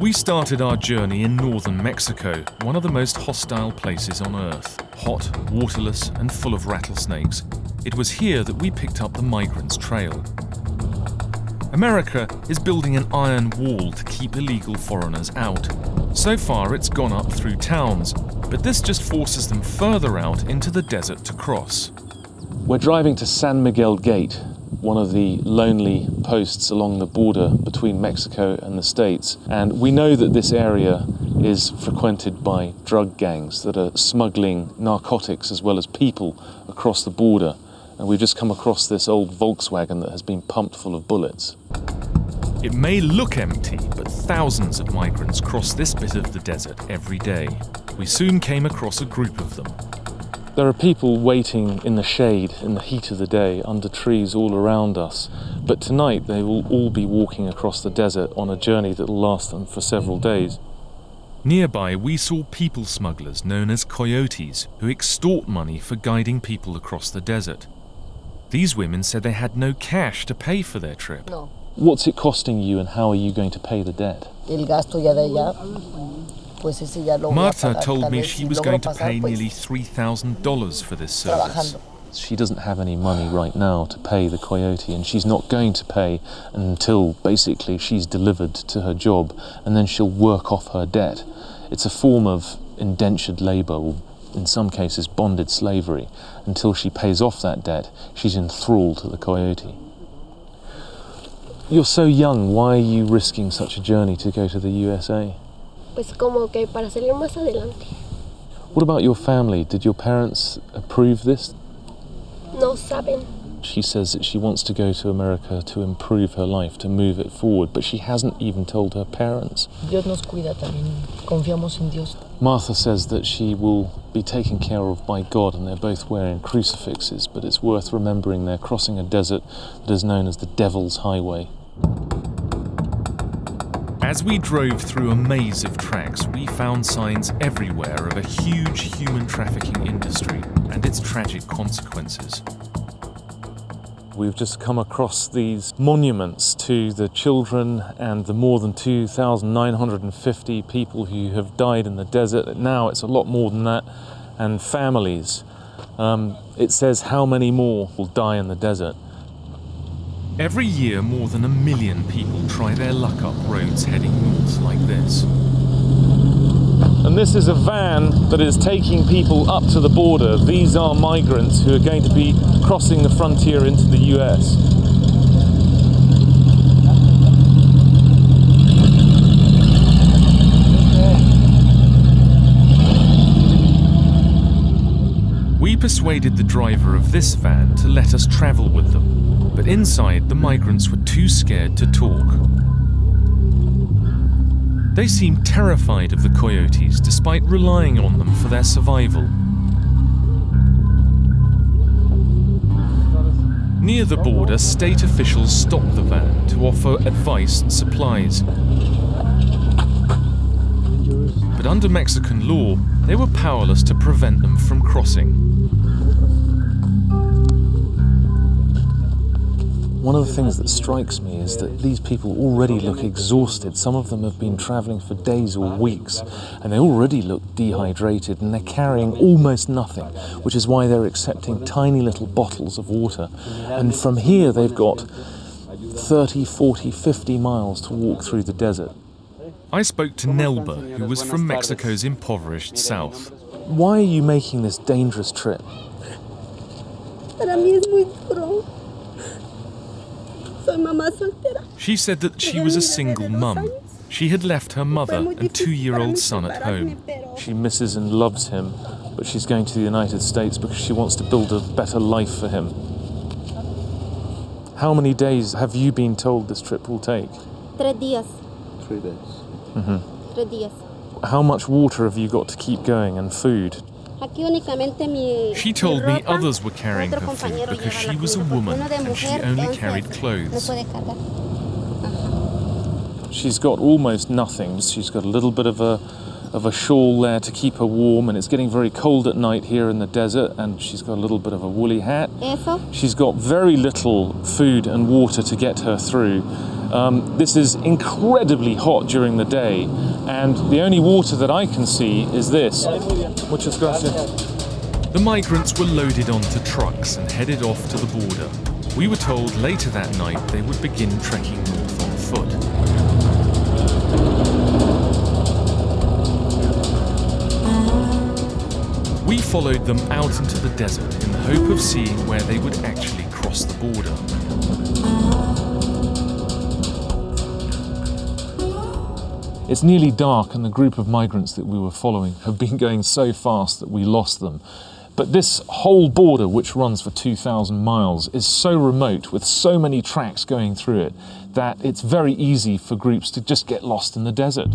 We started our journey in northern Mexico, one of the most hostile places on earth. Hot, waterless, and full of rattlesnakes. It was here that we picked up the migrants' trail. America is building an iron wall to keep illegal foreigners out. So far, it's gone up through towns, but this just forces them further out into the desert to cross. We're driving to San Miguel Gate, one of the lonely posts along the border between Mexico and the States. And we know that this area is frequented by drug gangs that are smuggling narcotics as well as people across the border. And we've just come across this old Volkswagen that has been pumped full of bullets. It may look empty, but thousands of migrants cross this bit of the desert every day. We soon came across a group of them. There are people waiting in the shade in the heat of the day under trees all around us, but tonight they will all be walking across the desert on a journey that will last them for several days. Nearby, we saw people smugglers known as coyotes who extort money for guiding people across the desert. These women said they had no cash to pay for their trip. No, What's it costing you, and how are you going to pay the debt? el gasto ya de allá, pues ese ya lo voy a Martha told me she was going to pay nearly $3,000 for this service. She doesn't have any money right now to pay the coyote, and she's not going to pay until basically she's delivered to her job, and then she'll work off her debt. It's a form of indentured labour, or in some cases bonded slavery. Until she pays off that debt, she's enthralled to the coyote. You're so young, why are you risking such a journey to go to the USA? Pues como que para salir más adelante. What about your family? Did your parents approve this? No saben. She says that she wants to go to America to improve her life, to move it forward, but she hasn't even told her parents. Dios nos cuida también. Confiamos en Dios. Martha says that she will be taken care of by God, and they're both wearing crucifixes, but it's worth remembering they're crossing a desert that is known as the Devil's Highway. As we drove through a maze of tracks, we found signs everywhere of a huge human trafficking industry and its tragic consequences. We've just come across these monuments to the children and the more than 2,950 people who have died in the desert. Now it's a lot more than that, and families. Um, it says how many more will die in the desert. Every year, more than a million people try their luck up roads heading north like this. And this is a van that is taking people up to the border. These are migrants who are going to be crossing the frontier into the US. We persuaded the driver of this van to let us travel with them, but inside the migrants were too scared to talk. They seemed terrified of the coyotes despite relying on them for their survival. Near the border, state officials stopped the van to offer advice and supplies. But under Mexican law, they were powerless to prevent them from crossing. One of the things that strikes me is that these people already look exhausted. Some of them have been traveling for days or weeks, and they already look dehydrated, and they're carrying almost nothing, which is why they're accepting tiny little bottles of water. And from here, they've got 30, 40, 50 miles to walk through the desert. I spoke to Nelba, who was from Mexico's impoverished south. Why are you making this dangerous trip? Para mí es muy duro. Soy mamá soltera. She said that she was a single mum. She had left her mother and two year old son at home. She misses and loves him, but she's going to the United States because she wants to build a better life for him. How many days have you been told this trip will take? Three days. Three days. Tres días. How much water have you got to keep going and food? Aquí únicamente mi. She told me others were carrying otro her food because she was a woman and she only carried clothes. She's got almost nothing. She's got a little bit of a of a shawl there to keep her warm, and it's getting very cold at night here in the desert, and she's got a little bit of a woolly hat. Eso. She's got very little food and water to get her through, Um, this is incredibly hot during the day, and the only water that I can see is this. Muchas gracias. The migrants were loaded onto trucks and headed off to the border. We were told later that night they would begin trekking north on foot. We followed them out into the desert in the hope of seeing where they would actually cross the border. It's nearly dark, and the group of migrants that we were following have been going so fast that we lost them. But this whole border, which runs for 2,000 miles, is so remote with so many tracks going through it that it's very easy for groups to just get lost in the desert.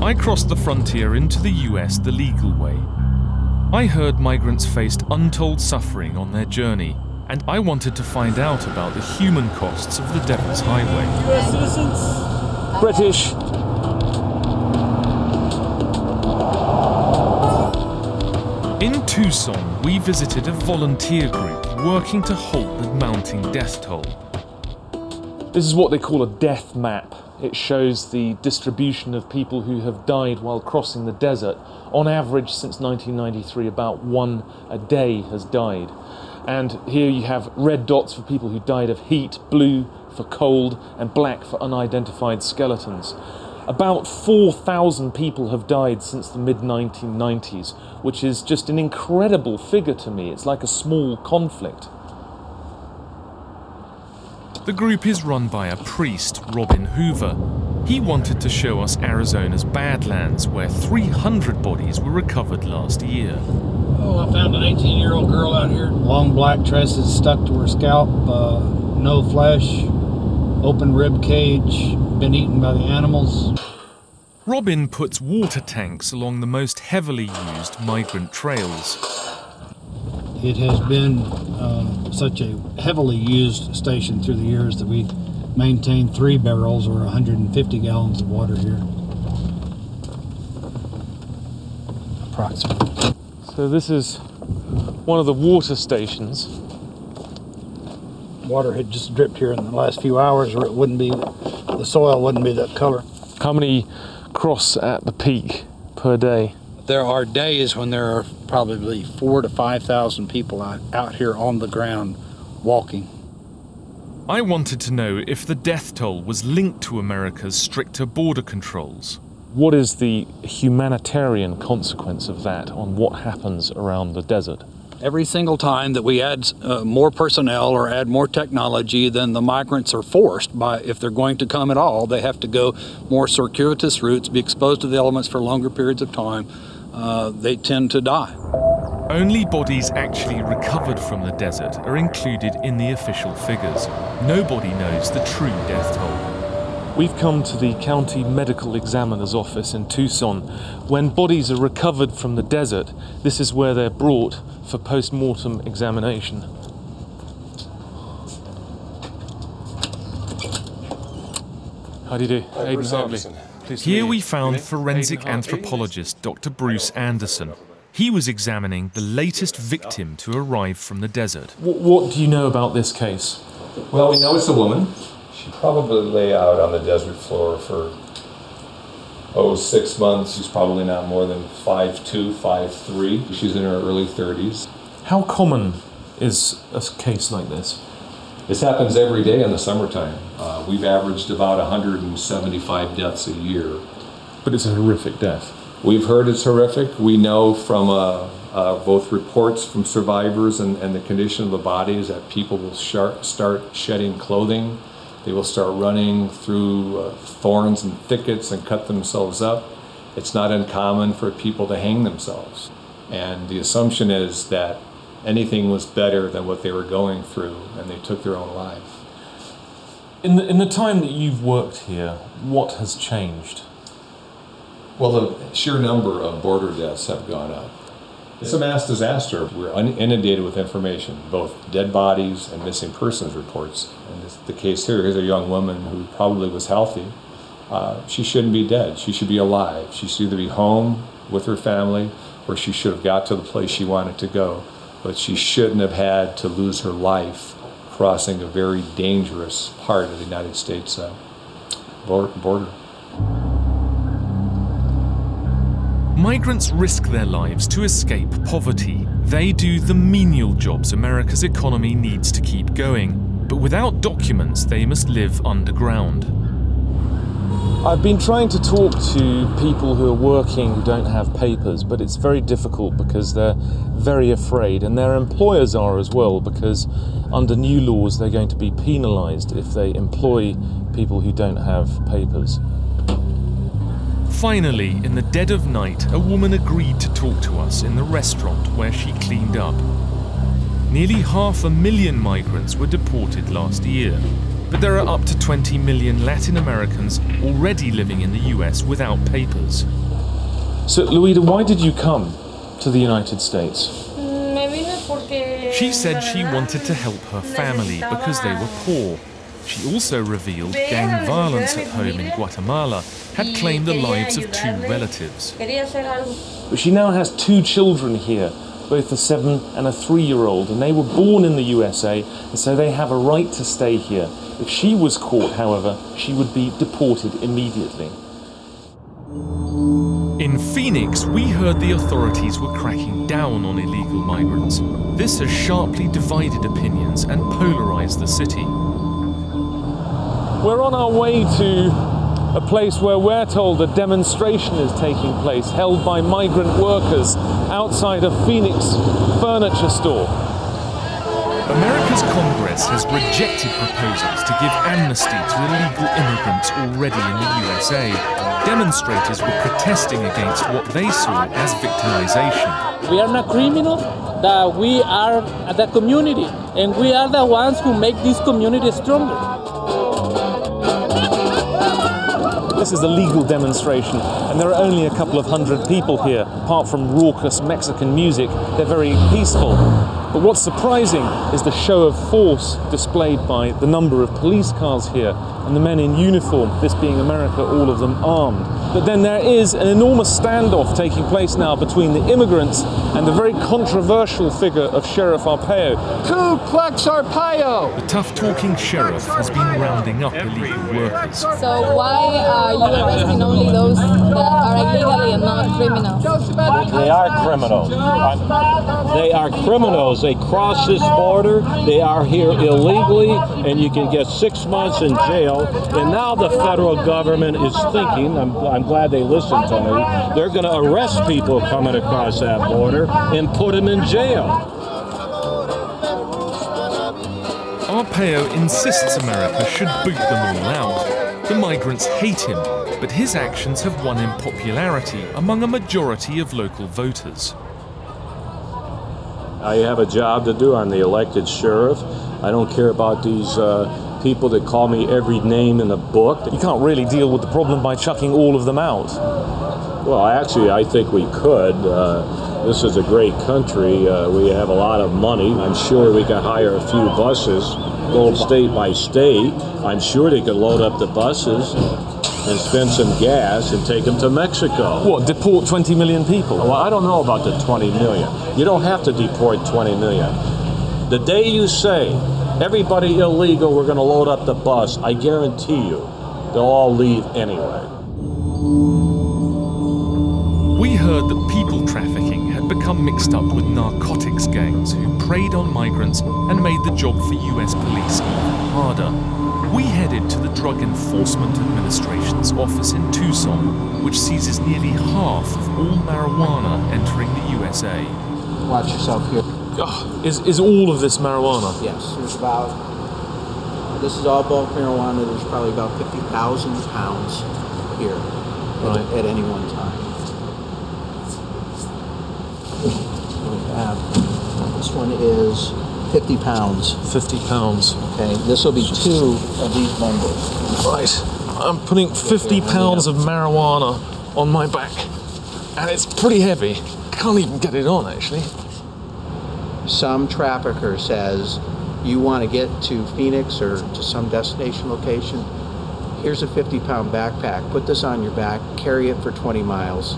I crossed the frontier into the US the legal way. I heard migrants faced untold suffering on their journey, and I wanted to find out about the human costs of the Devil's Highway. British. In Tucson, we visited a volunteer group working to halt the mounting death toll. This is what they call a death map. It shows the distribution of people who have died while crossing the desert. On average, since 1993, about one a day has died. And here you have red dots for people who died of heat, blue for cold, and black for unidentified skeletons. About 4,000 people have died since the mid 1990s, which is just an incredible figure to me. It's like a small conflict. The group is run by a priest, Robin Hoover. He wanted to show us Arizona's Badlands, where 300 bodies were recovered last year. Oh, I found an 18 year old girl out here. Long black tresses stuck to her scalp, uh, no flesh, open rib cage, been eaten by the animals. Robin puts water tanks along the most heavily used migrant trails. It has been uh, such a heavily used station through the years that we maintain three barrels or 150 gallons of water here. Approximately. So, this is one of the water stations. Water had just dripped here in the last few hours, or it wouldn't be, the soil wouldn't be that color. How many cross at the peak per day? There are days when there are probably four to five thousand people out, out here on the ground walking. I wanted to know if the death toll was linked to America's stricter border controls. What is the humanitarian consequence of that on what happens around the desert? Every single time that we add uh, more personnel or add more technology, then the migrants are forced by, if they're going to come at all, they have to go more circuitous routes, be exposed to the elements for longer periods of time. Uh, they tend to die. Only bodies actually recovered from the desert are included in the official figures. Nobody knows the true death toll. We've come to the county medical examiner's office in Tucson. When bodies are recovered from the desert, this is where they're brought for post mortem examination. How do you do? Aidan Hartley. Pleased to Here we found forensic anthropologist Dr. Bruce Anderson. He was examining the latest victim to arrive from the desert. What, what do you know about this case? Well, we know it's a woman. She probably lay out on the desert floor for, oh, six months. She's probably not more than 5'2, 5'3. She's in her early 30s. How common is a case like this? This happens every day in the summertime. Uh, we've averaged about 175 deaths a year. But it's a horrific death. We've heard it's horrific. We know from uh, uh, both reports from survivors and, and the condition of the bodies that people will shar- start shedding clothing. They will start running through uh, thorns and thickets and cut themselves up. It's not uncommon for people to hang themselves. And the assumption is that anything was better than what they were going through and they took their own life. In the, in the time that you've worked here, what has changed? Well, the sheer number of border deaths have gone up. It's a mass disaster. We're inundated with information, both dead bodies and missing persons reports. And the case here is a young woman who probably was healthy. Uh, she shouldn't be dead. She should be alive. She should either be home with her family or she should have got to the place she wanted to go. But she shouldn't have had to lose her life crossing a very dangerous part of the United States uh, border. Migrants risk their lives to escape poverty. They do the menial jobs America's economy needs to keep going. But without documents, they must live underground. I've been trying to talk to people who are working who don't have papers, but it's very difficult because they're very afraid, and their employers are as well, because under new laws they're going to be penalised if they employ people who don't have papers. Finally, in the dead of night, a woman agreed to talk to us in the restaurant where she cleaned up. Nearly half a million migrants were deported last year, but there are up to 20 million Latin Americans already living in the US without papers. So, Luida, why did you come to the United States? She said she wanted to help her family because they were poor. She also revealed gang violence at home in Guatemala had claimed the lives of two relatives. But she now has two children here, both a seven and a three year old, and they were born in the USA, and so they have a right to stay here. If she was caught, however, she would be deported immediately. In Phoenix, we heard the authorities were cracking down on illegal migrants. This has sharply divided opinions and polarized the city. We're on our way to a place where we're told a demonstration is taking place, held by migrant workers outside a Phoenix furniture store. America's Congress has rejected proposals to give amnesty to illegal immigrants already in the USA. Demonstrators were protesting against what they saw as victimization. We are not criminals, that we are the community, and we are the ones who make this community stronger. This is a legal demonstration, and there are only a couple of hundred people here. Apart from raucous Mexican music, they're very peaceful. But what's surprising is the show of force displayed by the number of police cars here and the men in uniform, this being America, all of them armed. But then there is an enormous standoff taking place now between the immigrants and the very controversial figure of Sheriff Arpaio. Ku Klux Arpaio! The tough talking sheriff has been rounding up illegal workers. So, why are you arresting only those that are illegally and not criminals? They are criminals. They are criminals. They cross this border, they are here illegally, and you can get six months in jail. And now the federal government is thinking, I'm, I'm glad they listened to me, they're going to arrest people coming across that border and put them in jail. Arpaio insists America should boot them all out. The migrants hate him, but his actions have won him popularity among a majority of local voters. I have a job to do. I'm the elected sheriff. I don't care about these uh, people that call me every name in the book. You can't really deal with the problem by chucking all of them out. Well, actually, I think we could. Uh, this is a great country. Uh, we have a lot of money. I'm sure we could hire a few buses, go state by state. I'm sure they could load up the buses and spend some gas and take them to Mexico. What, deport 20 million people? Well, I don't know about the 20 million. You don't have to deport 20 million. The day you say, everybody illegal, we're going to load up the bus, I guarantee you, they'll all leave anyway. We heard that people trafficking had become mixed up with narcotics gangs who preyed on migrants and made the job for US police even harder we headed to the Drug Enforcement Administration's office in Tucson, which seizes nearly half of all marijuana entering the USA. Watch yourself here. Oh, is, is all of this marijuana? Yes, there's about, this is all bulk marijuana, there's probably about 50,000 pounds here right. at, at, any one time. This one is 50 pounds. 50 pounds. Okay, this will be two of these bundles. Right. I'm putting 50 pounds of marijuana on my back. And it's pretty heavy. Can't even get it on, actually. Some trafficker says you want to get to Phoenix or to some destination location. Here's a 50 pound backpack. Put this on your back, carry it for 20 miles,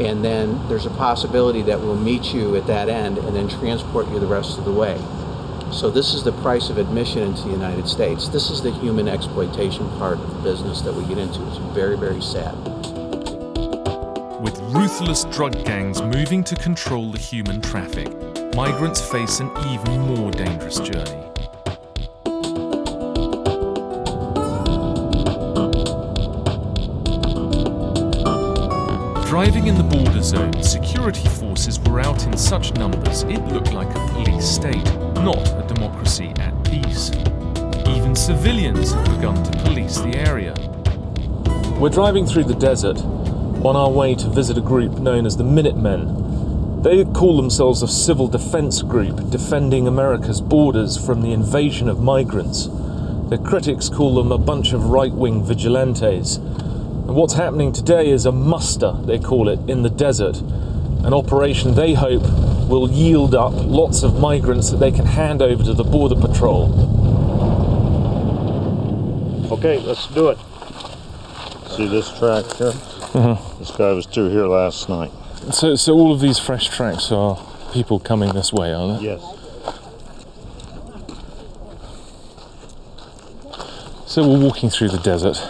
and then there's a possibility that we'll meet you at that end and then transport you the rest of the way. So this is the price of admission into the United States. This is the human exploitation part of the business that we get into. It's very, very sad. With ruthless drug gangs moving to control the human traffic, migrants face an even more dangerous journey. Driving in the border zone, security forces were out in such numbers it looked like a police state, not a democracy at peace. Even civilians have begun to police the area. We're driving through the desert on our way to visit a group known as the Minutemen. They call themselves a civil defense group defending America's borders from the invasion of migrants. Their critics call them a bunch of right wing vigilantes. And what's happening today is a muster, they call it, in the desert. An operation they hope will yield up lots of migrants that they can hand over to the Border Patrol. Okay, let's do it. See this track here? Mhm. This guy was through here last night. So, so all of these fresh tracks are people coming this way, are they? Yes. So we're walking through the desert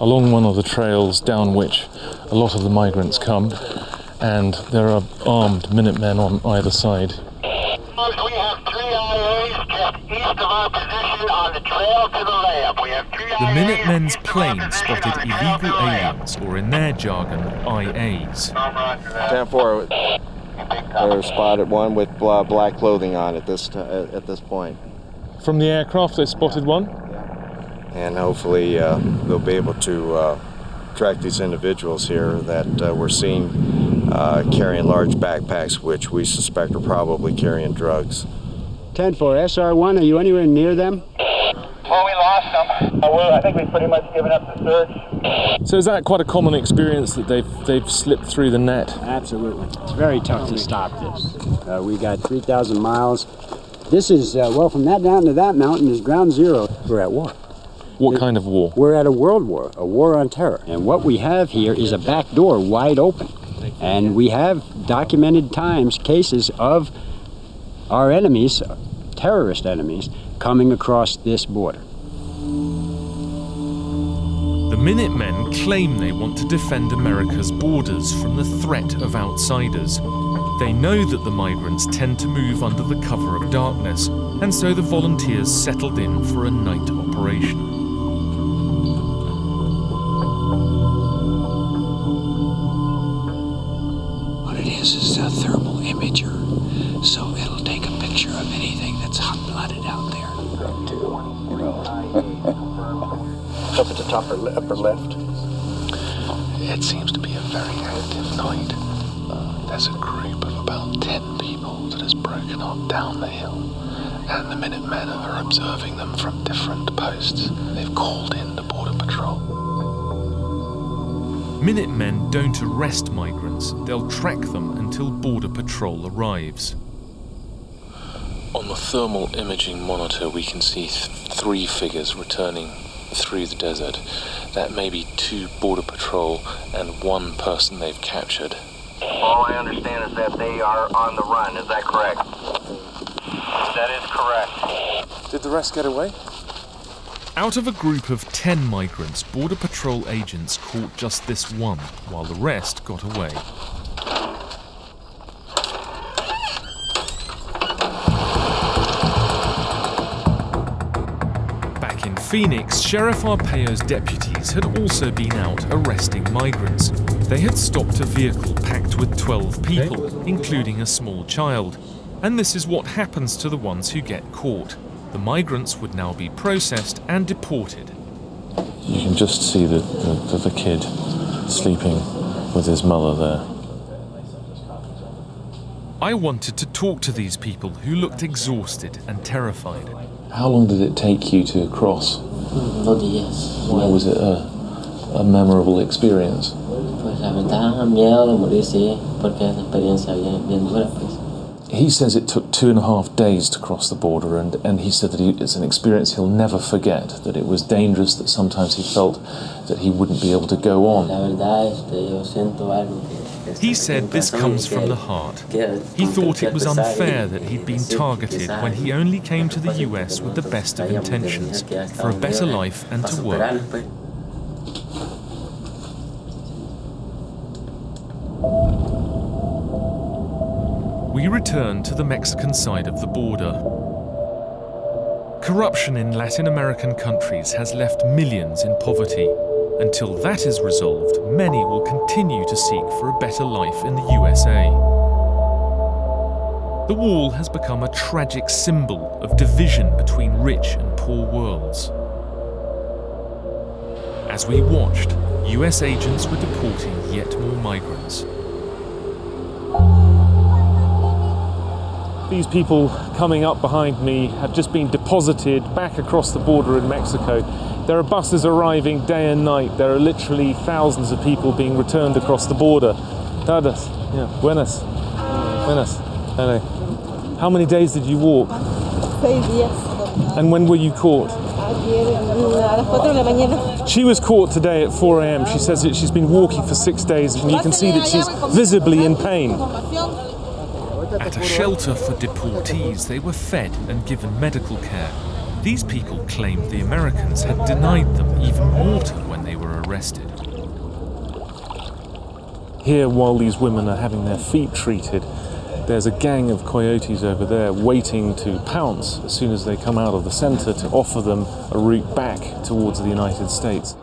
along one of the trails down which a lot of the migrants come, and there are armed Minutemen on either side. The Minutemen's plane spotted illegal aliens, or in their jargon, IAs. 10-4, they're spotted one with bla- black clothing on at this, t- at this point. From the aircraft, they spotted one. And hopefully uh, they'll be able to uh, track these individuals here that uh, we're seeing uh, carrying large backpacks, which we suspect are probably carrying drugs. 10 4, SR1, are you anywhere near them? Well, we lost them. Uh, well, I think we've pretty much given up the search. So is that quite a common experience that they've they've slipped through the net? Absolutely. It's very tough to stop this. Uh, we got 3,000 miles. This is, uh, well, from that down to that mountain is ground zero. We're at war. What kind of war? We're at a world war, a war on terror. And what we have here is a back door wide open. And we have documented times, cases of our enemies, terrorist enemies, coming across this border. The Minutemen claim they want to defend America's borders from the threat of outsiders. They know that the migrants tend to move under the cover of darkness, and so the volunteers settled in for a night operation. Up top or upper left. It seems to be a very active night. Uh, there's a group of about 10 people that has broken off down the hill, and the Minutemen are observing them from different posts. They've called in the Border Patrol. Minutemen don't arrest migrants, they'll track them until Border Patrol arrives. On the thermal imaging monitor, we can see th- three figures returning through the desert. That may be two border patrol and one person they've captured. All I understand is that they are on the run. Is that correct? That is correct. Did the rest get away? Out of a group of 10 migrants, Border Patrol agents caught just this one, while the rest got away. Phoenix, Sheriff Arpaio's deputies had also been out arresting migrants. They had stopped a vehicle packed with 12 people, including a small child. And this is what happens to the ones who get caught. The migrants would now be processed and deported. You can just see the, the, the, the kid sleeping with his mother there. I wanted to talk to these people who looked exhausted and terrified. How long did it take you to cross? Hmm, Dos días. Why was it a, a memorable experience? Pues la miedo de morir, porque es experiencia bien, bien dura, pues. He says it took two and a half days to cross the border, and, and he said that he, it's an experience he'll never forget, that it was dangerous, that sometimes he felt that he wouldn't be able to go on. La verdad, este, yo siento algo que He said this comes from the heart. He thought it was unfair that he'd been targeted when he only came to the US with the best of intentions for a better life and to work. We return to the Mexican side of the border. Corruption in Latin American countries has left millions in poverty. Until that is resolved, many will continue to seek for a better life in the USA. The wall has become a tragic symbol of division between rich and poor worlds. As we watched, US agents were deporting yet more migrants. These people coming up behind me have just been deposited back across the border in Mexico. There are buses arriving day and night. There are literally thousands of people being returned across the border. Tardes. Yeah. Buenas. Buenas. Hello. How many days did you walk? Seis días. And when were you caught? Ayer 4 de la mañana. She was caught today at 4 a.m. She says that she's been walking for six days and you can see that she's visibly in pain. At a shelter for deportees, they were fed and given medical care. These people claimed the Americans had denied them even water when they were arrested. Here, while these women are having their feet treated, there's a gang of coyotes over there waiting to pounce as soon as they come out of the centre to offer them a route back towards the United States.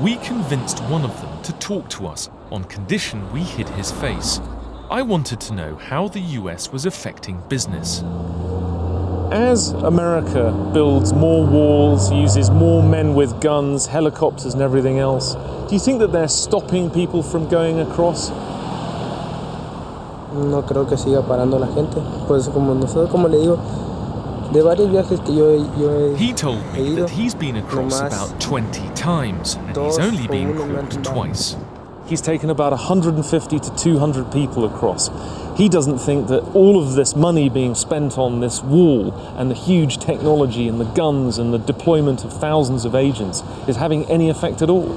We convinced one of them to talk to us on condition we hid his face. I wanted to know how the US was affecting business. As America builds more walls, uses more men with guns, helicopters, and everything else, do you think that they're stopping people from going across? No creo que siga parando la gente. Pues como nosotros, como le digo, de varios viajes que yo, yo he He told me that he's been across about 20 times and he's only been caught twice. He's taken about 150 to 200 people across. He doesn't think that all of this money being spent on this wall and the huge technology and the guns and the deployment of thousands of agents is having any effect at all.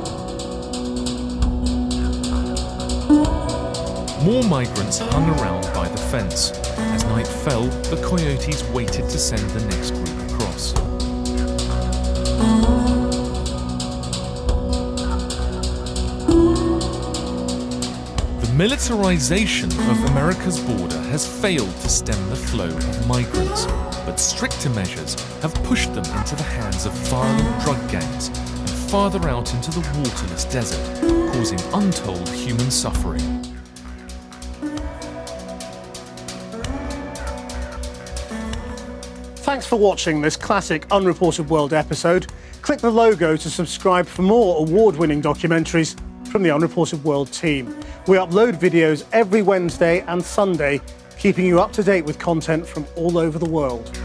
More migrants hung around by the fence. As night fell, the coyotes waited to send the next group across. Militarization of America's border has failed to stem the flow of migrants, but stricter measures have pushed them into the hands of violent drug gangs and farther out into the waterless desert, causing untold human suffering. Thanks for watching this classic Unreported World episode. Click the logo to subscribe for more award winning documentaries from the Unreported World team. We upload videos every Wednesday and Sunday, keeping you up to date with content from all over the world.